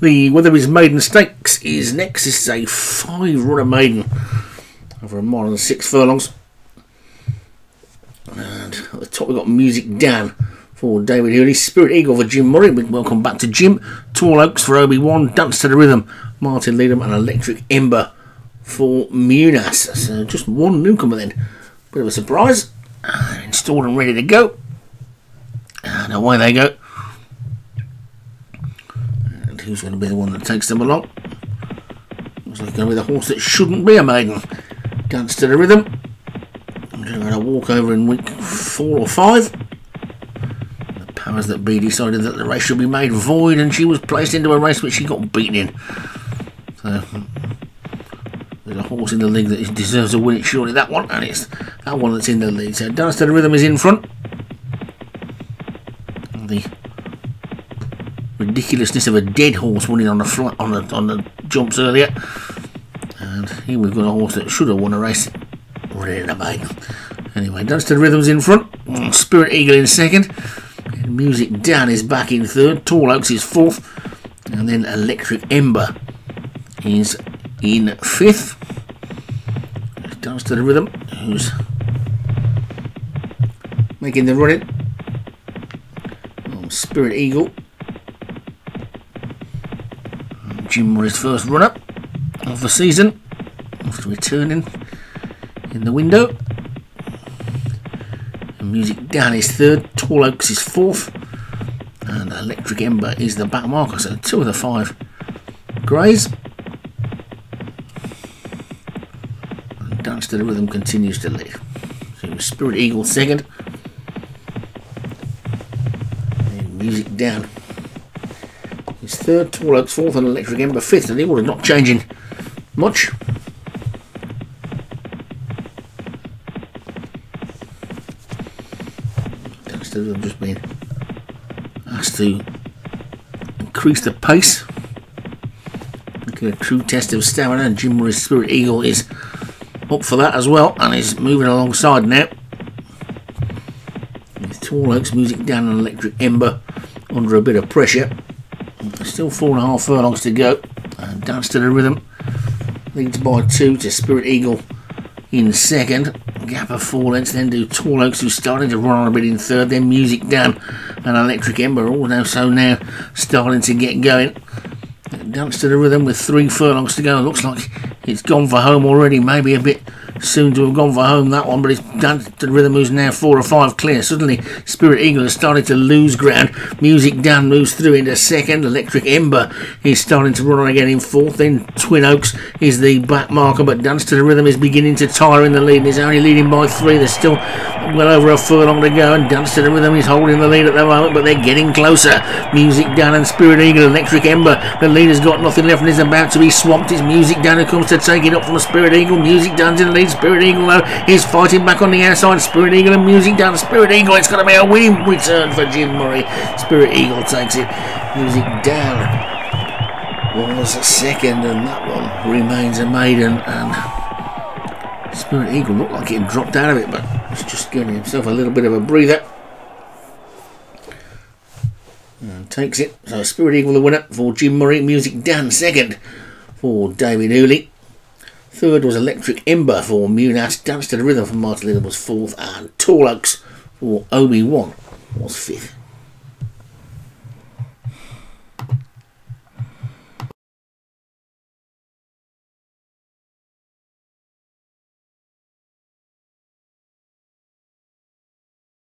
The Weatherby's Maiden Stakes is next. This is a five runner maiden over a mile and six furlongs. And at the top we've got Music Dan for David Hurley, Spirit Eagle for Jim Murray. Welcome back to Jim. Tall Oaks for Obi Wan, Dance to the Rhythm, Martin Leadham, and Electric Ember for Munas. So just one newcomer then. Bit of a surprise. Uh, installed and ready to go. And away they go. Who's going to be the one that takes them along? Looks like going to be the horse that shouldn't be a maiden. Dance to the rhythm. I'm going to walk over in week four or five. The powers that be decided that the race should be made void and she was placed into a race which she got beaten in. So there's a horse in the league that deserves to win it surely that one and it's that one that's in the lead. So Dance to the Rhythm is in front. The ridiculousness of a dead horse winning on the fl- on the on the jumps earlier. And here we've got a horse that should have won a race. Ready to maiden. Anyway, the Rhythm's in front. Mm, Spirit Eagle in second. And Music Dan is back in third. Tall Oaks is fourth. And then Electric Ember is in fifth. The Rhythm, who's making the running. Oh, Spirit Eagle. Jim Murray's first run up of the season after returning in the window. And Music Dan is third, Tall Oaks is fourth, and Electric Ember is the back marker. So two of the five greys. And Dance to the Rhythm continues to lead. So Spirit Eagle second. And Music Dan is third, Tall Oaks fourth, and Electric Ember fifth. And the order not changing much. Instead of just being asked to increase the pace. Looking at a true test of stamina, and Jim Murray's Spirit Eagle is up for that as well, and is moving alongside now. With Tall Oaks Music Dan, and Electric Ember under a bit of pressure. Still four and a half furlongs to go. Uh, and Dance to the Rhythm leads by two to Spirit Eagle in second. Gap of four lengths, then do Tall Oaks, who's starting to run on a bit in third. Then Music Dan and Electric Ember all now so now starting to get going. Dance to the Rhythm with three furlongs to go. Looks like it's gone for home already. Maybe a bit soon to have gone for home that one, but it's Dance to the Rhythm who's now four or five clear. Suddenly, Spirit Eagle has started to lose ground. Music Dan moves through into second. Electric Ember is starting to run on again in fourth. Then Twin Oaks is the back marker, but Dance to the Rhythm is beginning to tire in the lead. He's only leading by three. There's still well over a furlong to go, and Dance to the Rhythm is holding the lead at the moment, but they're getting closer. Music Dan and Spirit Eagle, Electric Ember. The leader's got nothing left and is about to be swamped. It's Music Dan who comes to take it up from Spirit Eagle. Music Dan's in the lead. Spirit Eagle, though, is fighting back on the outside. Spirit Eagle and Music Dan. Spirit Eagle, it's going to be a win return for Jim Murray. Spirit Eagle takes it. Music Dan was a second, and that one remains a maiden. And Spirit Eagle looked like he had dropped out of it, but he's just giving himself a little bit of a breather. And takes it. So Spirit Eagle the winner for Jim Murray. Music Dan second for David Hooley. Third was Electric Ember for Munas. Dance to the Rhythm for Martin Little was fourth. And Oaks for Obi Wan was fifth.